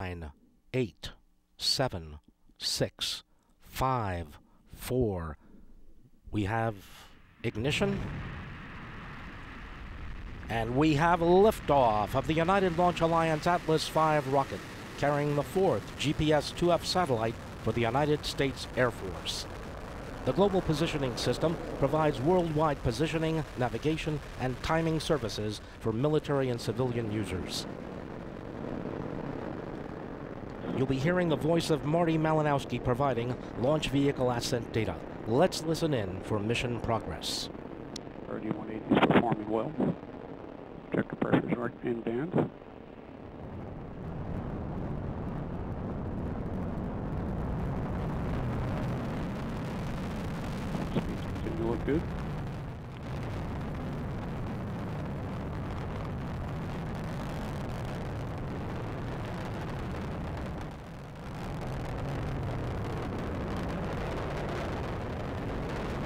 nine, eight, seven, six, five, four. We have ignition. And we have liftoff of the United Launch Alliance Atlas V rocket, carrying the fourth GPS 2F satellite for the United States Air Force. The Global Positioning System provides worldwide positioning, navigation, and timing services for military and civilian users. You'll be hearing the voice of Marty Malinowski providing launch vehicle ascent data. Let's listen in for mission progress. RD-180 is performing well. Checker pressures are in band. Speeds continue to look good.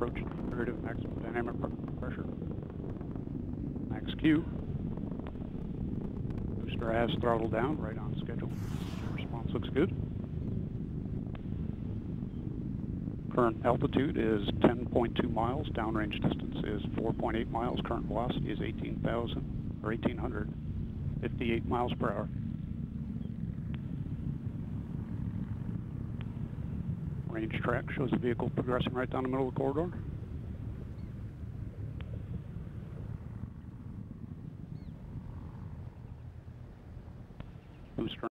approach period of maximum dynamic pr- pressure. Max Q. Booster has throttled down, right on schedule. Response looks good. Current altitude is 10.2 miles. Downrange distance is 4.8 miles. Current velocity is 18,000 or 1,858 miles per hour. Range track shows the vehicle progressing right down the middle of the corridor. Booster